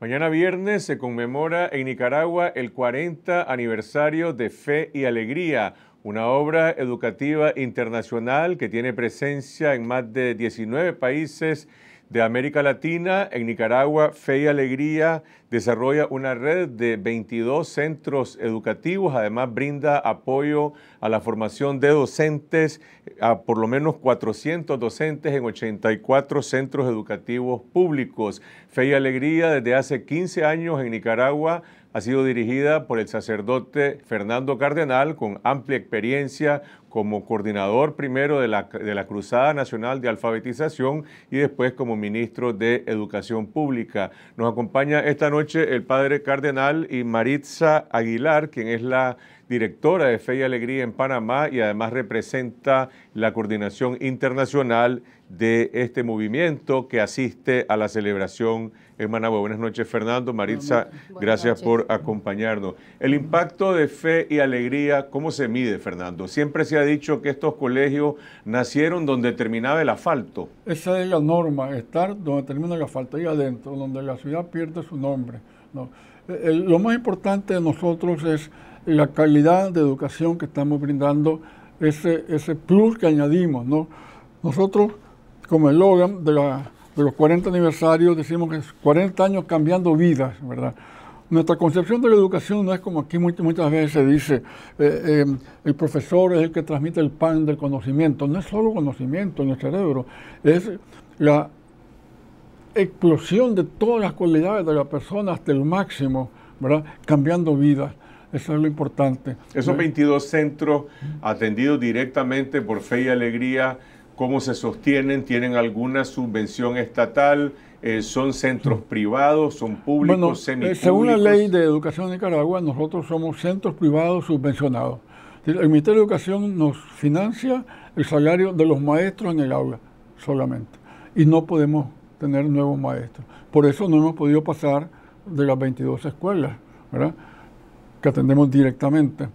Mañana viernes se conmemora en Nicaragua el 40 aniversario de Fe y Alegría, una obra educativa internacional que tiene presencia en más de 19 países de América Latina, en Nicaragua, Fe y Alegría desarrolla una red de 22 centros educativos, además brinda apoyo a la formación de docentes, a por lo menos 400 docentes en 84 centros educativos públicos. Fe y Alegría desde hace 15 años en Nicaragua ha sido dirigida por el sacerdote Fernando Cardenal, con amplia experiencia como coordinador primero de la, de la, Cruzada Nacional de Alfabetización y después como ministro de Educación Pública. Nos acompaña esta noche el padre Cardenal y Maritza Aguilar, quien es la directora de Fe y Alegría en Panamá y además representa la coordinación internacional de este movimiento que asiste a la celebración en Managua. Buenas noches, Fernando. Maritza, gracias por acompañarnos. El impacto de Fe y Alegría, ¿cómo se mide, Fernando? Siempre se ha dicho que estos colegios nacieron donde terminaba el asfalto. Esa es la norma, estar donde termina el asfalto, ahí adentro, donde la ciudad pierde su nombre. lo más importante de nosotros es la calidad de educación que estamos brindando, ese, ese plus que añadimos. ¿no? Nosotros, como el Logan de, de los 40 aniversarios, decimos que es 40 años cambiando vidas, ¿verdad? Nuestra concepción de la educación no es como aquí muchas, muchas veces se dice, eh, eh, el profesor es el que transmite el pan del conocimiento. No es solo conocimiento en el cerebro, es la explosión de todas las cualidades de la persona hasta el máximo, ¿verdad? Cambiando vidas. Eso es lo importante. Esos 22 centros atendidos directamente por Fe y Alegría, ¿cómo se sostienen? ¿Tienen alguna subvención estatal? Eh, ¿Son centros privados? ¿Son públicos? Bueno, semipúblicos? Eh, según la ley de educación de Nicaragua, nosotros somos centros privados subvencionados. El Ministerio de Educación nos financia el salario de los maestros en el aula solamente. Y no podemos tener nuevos maestros. Por eso no hemos podido pasar de las 22 escuelas, ¿verdad? que atendemos directamente.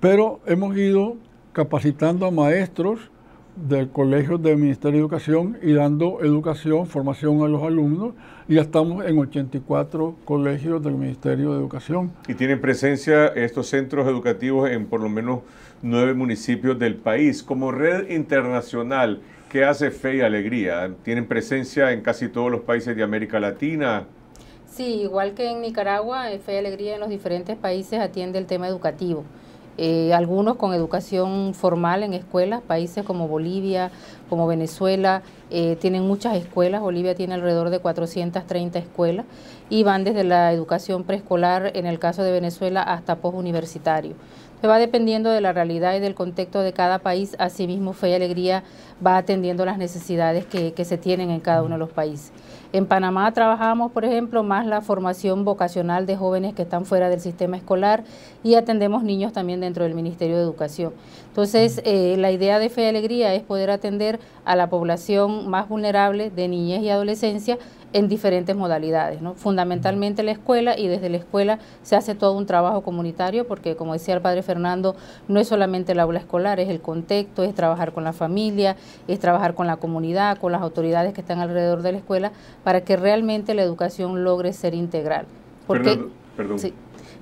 Pero hemos ido capacitando a maestros del Colegio del Ministerio de Educación y dando educación, formación a los alumnos. Y ya estamos en 84 colegios del Ministerio de Educación. Y tienen presencia estos centros educativos en por lo menos nueve municipios del país. Como red internacional, ¿qué hace Fe y Alegría? ¿Tienen presencia en casi todos los países de América Latina? Sí, igual que en Nicaragua, Fe y Alegría en los diferentes países atiende el tema educativo. Eh, algunos con educación formal en escuelas, países como Bolivia, como Venezuela, eh, tienen muchas escuelas, Bolivia tiene alrededor de 430 escuelas y van desde la educación preescolar, en el caso de Venezuela, hasta postuniversitario. Se va dependiendo de la realidad y del contexto de cada país, asimismo Fe y Alegría va atendiendo las necesidades que, que se tienen en cada uno de los países. En Panamá trabajamos, por ejemplo, más la formación vocacional de jóvenes que están fuera del sistema escolar y atendemos niños también dentro del Ministerio de Educación. Entonces, eh, la idea de Fe y Alegría es poder atender a la población más vulnerable de niñez y adolescencia en diferentes modalidades, ¿no? fundamentalmente la escuela y desde la escuela se hace todo un trabajo comunitario porque como decía el padre Fernando, no es solamente el aula escolar, es el contexto, es trabajar con la familia, es trabajar con la comunidad, con las autoridades que están alrededor de la escuela para que realmente la educación logre ser integral. Porque,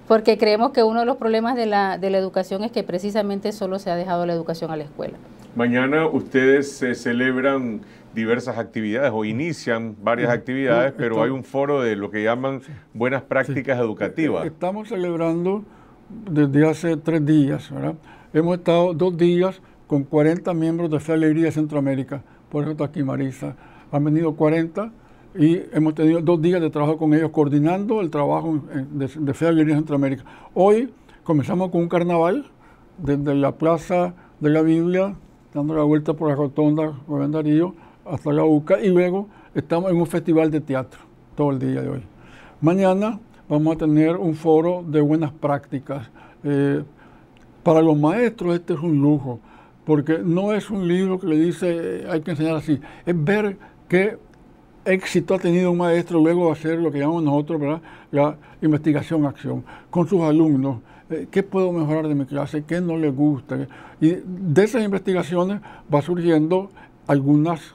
porque creemos que uno de los problemas de la, de la educación es que precisamente solo se ha dejado la educación a la escuela. Mañana ustedes se celebran diversas actividades o inician varias actividades, pero hay un foro de lo que llaman buenas prácticas educativas. Estamos celebrando desde hace tres días, ¿verdad? Hemos estado dos días con 40 miembros de Fe Alegría de Centroamérica, por eso está aquí Marisa. Han venido 40 y hemos tenido dos días de trabajo con ellos coordinando el trabajo de, de Fe Alegría de Centroamérica. Hoy comenzamos con un carnaval desde la Plaza de la Biblia, dando la vuelta por la rotonda Rubén Darío, hasta la UCA y luego estamos en un festival de teatro todo el día de hoy. Mañana vamos a tener un foro de buenas prácticas. Eh, para los maestros este es un lujo, porque no es un libro que le dice eh, hay que enseñar así, es ver qué éxito ha tenido un maestro luego hacer lo que llamamos nosotros la investigación-acción con sus alumnos. Eh, ¿Qué puedo mejorar de mi clase? ¿Qué no le gusta? Y de esas investigaciones va surgiendo algunas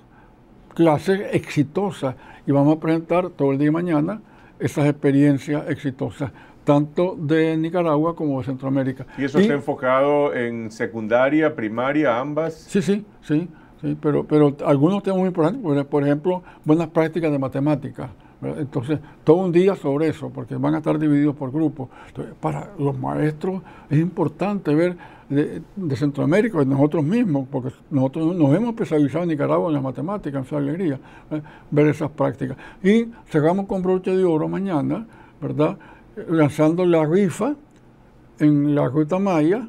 clases exitosas y vamos a presentar todo el día de mañana esas experiencias exitosas, tanto de Nicaragua como de Centroamérica. ¿Y eso está enfocado en secundaria, primaria, ambas? Sí, sí, sí, sí pero, pero algunos temas muy importantes, por ejemplo, buenas prácticas de matemáticas. Entonces, todo un día sobre eso, porque van a estar divididos por grupos. para los maestros es importante ver de, Centroamérica, de nosotros mismos, porque nosotros nos hemos especializado en Nicaragua en las matemáticas, en su alegría, ver esas prácticas. Y cerramos con broche de oro mañana, ¿verdad? Lanzando la rifa en la Ruta Maya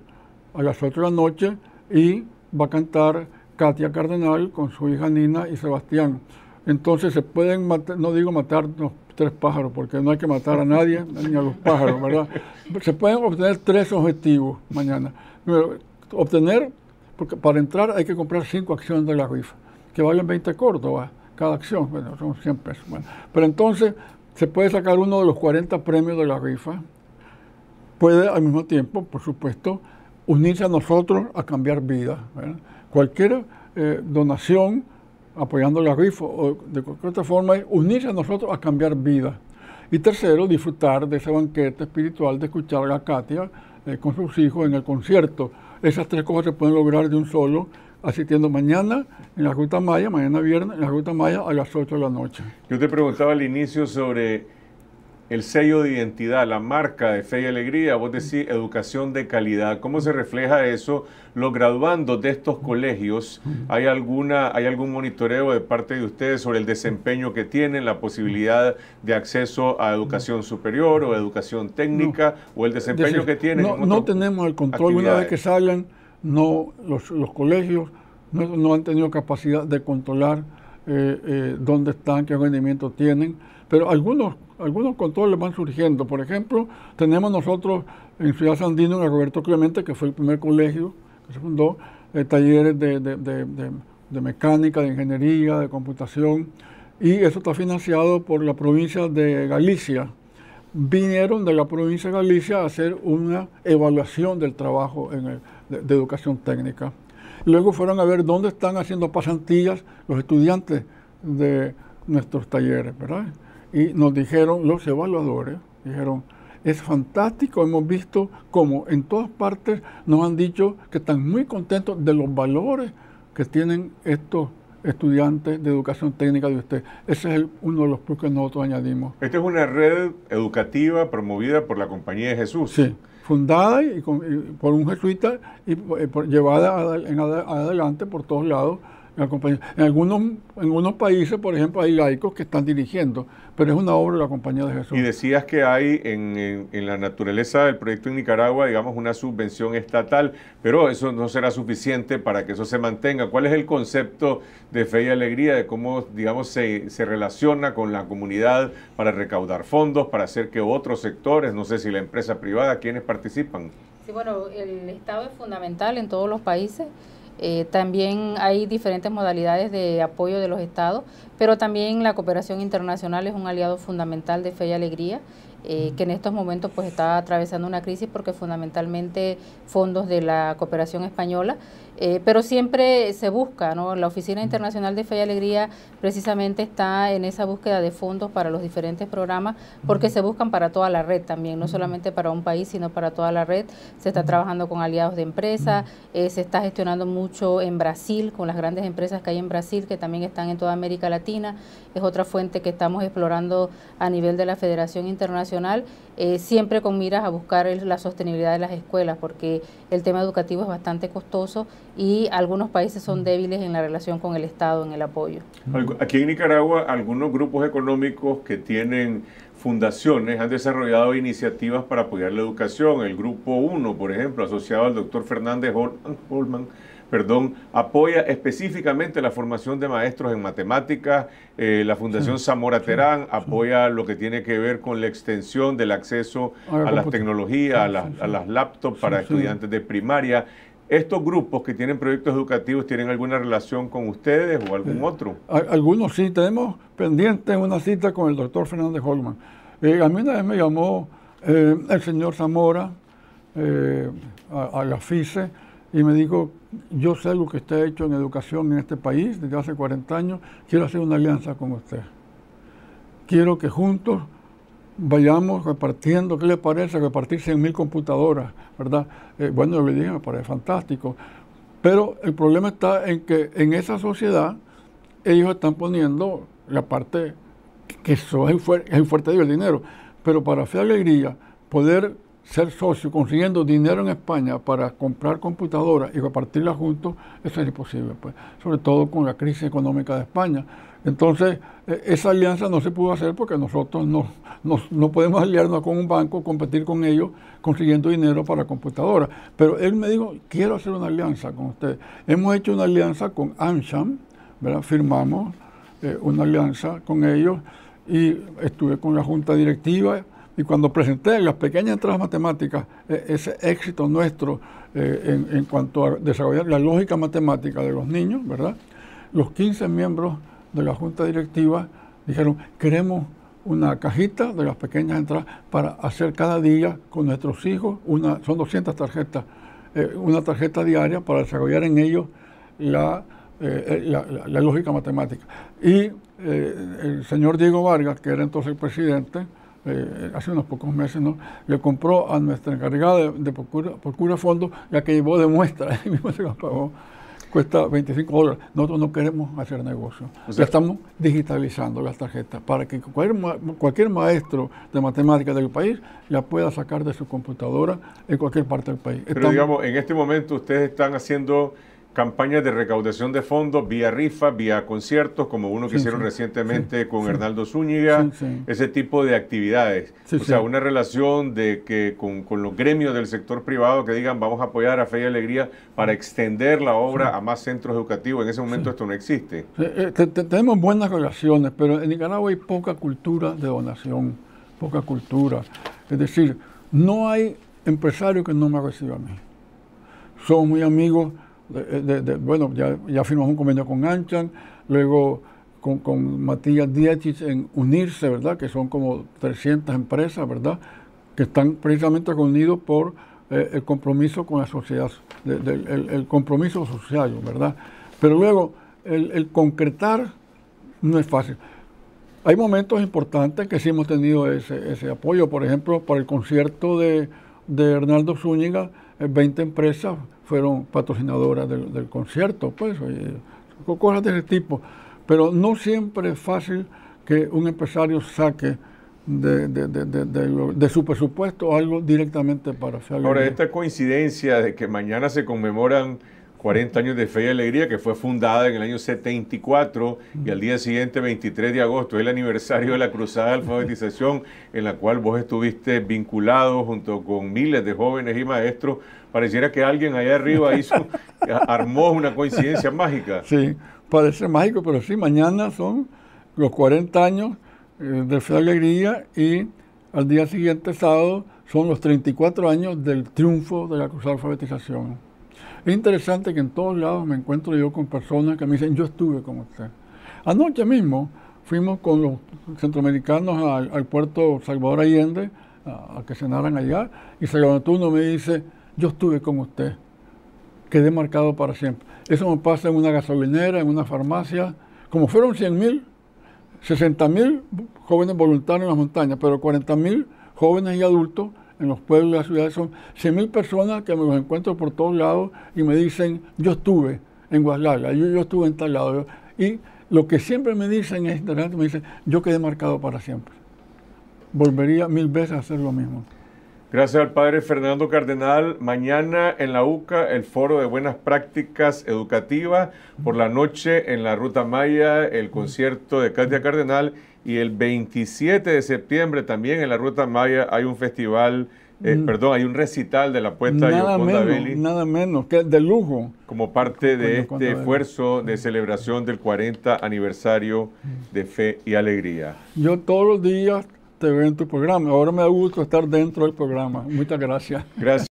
a las 8 de la noche y va a cantar Katia Cardenal con su hija Nina y Sebastián. Entonces se pueden matar, no digo matar los tres pájaros, porque no hay que matar a nadie ni a los pájaros, ¿verdad? Se pueden obtener tres objetivos mañana. Obtener, porque para entrar hay que comprar cinco acciones de la rifa, que valen 20 córdobas cada acción, bueno, son 100 pesos. Pero entonces se puede sacar uno de los 40 premios de la rifa, puede al mismo tiempo, por supuesto, unirse a nosotros a cambiar vidas. Cualquier eh, donación apoyando la rifa o de cualquier otra forma es unirse a nosotros a cambiar vida. Y tercero, disfrutar de ese banquete espiritual de escuchar a Katia eh, con sus hijos en el concierto. Esas tres cosas se pueden lograr de un solo, asistiendo mañana en la Ruta Maya, mañana viernes en la Ruta Maya a las 8 de la noche. Yo te preguntaba al inicio sobre el sello de identidad, la marca de fe y alegría, vos decís educación de calidad. ¿Cómo se refleja eso? Los graduandos de estos colegios, ¿hay, alguna, ¿hay algún monitoreo de parte de ustedes sobre el desempeño que tienen, la posibilidad de acceso a educación superior o educación técnica o el desempeño que tienen? No, tenemos el control. Una vez que salgan, no, los, colegios no, han tenido capacidad de controlar eh, eh, dónde están, qué rendimiento tienen, pero algunos algunos controles van surgiendo. Por ejemplo, tenemos nosotros en Ciudad Sandino, en Roberto Clemente, que fue el primer colegio que se fundó, eh, talleres de, mecánica, de ingeniería, de computación, y eso está financiado por la provincia de Galicia. Vinieron de la provincia de Galicia a hacer una evaluación del trabajo en de, educación técnica. Luego fueron a ver dónde están haciendo pasantías los estudiantes de nuestros talleres, ¿verdad? Y nos dijeron los evaluadores, dijeron, es fantástico, hemos visto como en todas partes nos han dicho que están muy contentos de los valores que tienen estos estudiantes de educación técnica de usted. Ese es uno de los puntos que nosotros añadimos. Esta es una red educativa promovida por la Compañía de Jesús. Sí, fundada y, por un jesuita y, eh, llevada en adelante por todos lados en algunos, en algunos países, por ejemplo, hay laicos que están dirigiendo, pero es una obra de la Compañía de Jesús. Y decías que hay en, en, la naturaleza del proyecto en Nicaragua, digamos, una subvención estatal, pero eso no será suficiente para que eso se mantenga. ¿Cuál es el concepto de fe y alegría, de cómo, digamos, se, se relaciona con la comunidad para recaudar fondos, para hacer que otros sectores, no sé si la empresa privada, quienes participan? Sí, bueno, el Estado es fundamental en todos los países. Eh, también hay diferentes modalidades de apoyo de los estados, pero también la cooperación internacional es un aliado fundamental de fe y alegría. Eh, que en estos momentos pues está atravesando una crisis porque fundamentalmente fondos de la cooperación española eh, pero siempre se busca, ¿no? La Oficina Internacional de Fe y Alegría precisamente está en esa búsqueda de fondos para los diferentes programas, porque se buscan para toda la red también, no solamente para un país, sino para toda la red. Se está trabajando con aliados de empresas, eh, se está gestionando mucho en Brasil, con las grandes empresas que hay en Brasil, que también están en toda América Latina. Es otra fuente que estamos explorando a nivel de la Federación Internacional, eh, siempre con miras a buscar la sostenibilidad de las escuelas, porque el tema educativo es bastante costoso y algunos países son débiles en la relación con el Estado, en el apoyo. Aquí en Nicaragua, algunos grupos económicos que tienen fundaciones han desarrollado iniciativas para apoyar la educación. El Grupo 1, por ejemplo, asociado al doctor Fernández Holman, perdón, apoya específicamente la formación de maestros en matemáticas. Eh, la Fundación Zamora Terán apoya lo que tiene que ver con la extensión del acceso a, las tecnologías, a, a, las laptops para estudiantes de primaria. ¿Estos grupos que tienen proyectos educativos tienen alguna relación con ustedes o algún eh, otro? Algunos sí, tenemos pendiente una cita con el doctor Fernández Holman. Eh, a mí una vez me llamó eh, el señor Zamora a, la FICE y me dijo, yo sé lo que ha hecho en educación en este país desde hace 40 años, quiero hacer una alianza con usted. Quiero que juntos vayamos repartiendo, ¿qué le parece repartir 100 mil computadoras? ¿Verdad? Eh, bueno, yo le dije, me parece fantástico. Pero el problema está en que en esa sociedad ellos están poniendo la parte que eso es el, fuerte del dinero. Pero para hacer alegría, poder ser socio consiguiendo dinero en España para comprar computadoras y repartirlas juntos, eso es imposible, pues, sobre todo con la crisis económica de España. Entonces, e, esa alianza no se pudo hacer porque nosotros no, no, podemos aliarnos con un banco, competir con ellos, consiguiendo dinero para computadoras. Pero él me dijo, quiero hacer una alianza con ustedes. Hemos hecho una alianza con AmSham, ¿verdad? firmamos eh, una alianza con ellos y estuve con la junta directiva y cuando presenté las pequeñas entradas matemáticas, e, ese éxito nuestro eh, en, cuanto a desarrollar la lógica matemática de los niños, ¿verdad? Los 15 miembros de la junta directiva dijeron, queremos una cajita de las pequeñas entradas para hacer cada día con nuestros hijos, una, son 200 tarjetas, eh, una tarjeta diaria para desarrollar en ellos la, la lógica matemática. Y el señor Diego Vargas, que era entonces el presidente, eh, hace unos pocos meses, ¿no? le compró a nuestra encargada de, de procura, procura fondos, ya que llevó de muestra, y mismo se la pagó, cuesta 25 dólares. Nosotros no queremos hacer negocio. ya estamos digitalizando las tarjetas para que cualquier, cualquier maestro de matemáticas del país la pueda sacar de su computadora en cualquier parte del país. Pero digamos, en este momento ustedes están haciendo campañas de recaudación de fondos vía rifa, vía conciertos, como uno que hicieron recientemente con Hernaldo Zúñiga, ese tipo de actividades. o sea, una relación de que con, los gremios del sector privado que digan vamos a apoyar a Fe y Alegría para extender la obra a más centros educativos. En ese momento esto no existe. Eh, tenemos buenas relaciones, pero en Nicaragua hay poca cultura de donación, poca cultura. Es decir, no hay empresario que no me reciba a mí. Somos muy amigos bueno, ya, ya, firmamos un convenio con Anchan, luego con, Matías Dietich en Unirse, ¿verdad? Que son como 300 empresas, ¿verdad? Que están precisamente reunidos por eh, el compromiso con la sociedad, el, compromiso social, ¿verdad? Pero luego, el, concretar no es fácil. Hay momentos importantes que sí hemos tenido ese, ese apoyo, por ejemplo, para el concierto de, de Hernaldo Zúñiga, 20 eh, empresas fueron patrocinadoras del, concierto, pues, cosas de ese tipo. Pero no siempre es fácil que un empresario saque de, su presupuesto algo directamente para hacer. Ahora, esta coincidencia de que mañana se conmemoran 40 años de Fe y Alegría, que fue fundada en el año 74 y al día siguiente, 23 de agosto, es el aniversario de la Cruzada de Alfabetización, en la cual vos estuviste vinculado junto con miles de jóvenes y maestros. Pareciera que alguien allá arriba hizo, armó una coincidencia mágica. Sí, parece mágico, pero sí, mañana son los 40 años eh, de Fe y Alegría y al día siguiente, sábado, son los 34 años del triunfo de la Cruzada de Alfabetización. Es interesante que en todos lados me encuentro yo con personas que me dicen, yo estuve con usted. Anoche mismo fuimos con los centroamericanos al, puerto Salvador Allende a, que cenaran allá y uno me dice, yo estuve con usted, quedé marcado para siempre. Eso me pasa en una gasolinera, en una farmacia, como fueron 100 mil, 60 mil jóvenes voluntarios en las montañas, pero 40 mil jóvenes y adultos en los pueblos de las ciudades son 100.000 personas que me los encuentro por todos lados y me dicen, yo estuve en Guadalajara, yo, yo estuve en tal lado. Y lo que siempre me dicen es, me dicen, yo quedé marcado para siempre. Volvería mil veces a hacer lo mismo. Gracias al padre Fernando Cardenal. Mañana en la UCA el foro de buenas prácticas educativas. Por la noche en la Ruta Maya el concierto de Katia Cardenal. Y el 27 de septiembre también en la Ruta Maya hay un festival, eh, mm. perdón, hay un recital de la puesta de Yoconda Belli. Nada menos, que de lujo. Como parte de este esfuerzo de celebración del 40 aniversario de Fe y Alegría. Yo todos los días te veo en tu programa. Ahora me da gusto estar dentro del programa. Muchas gracias. Gracias.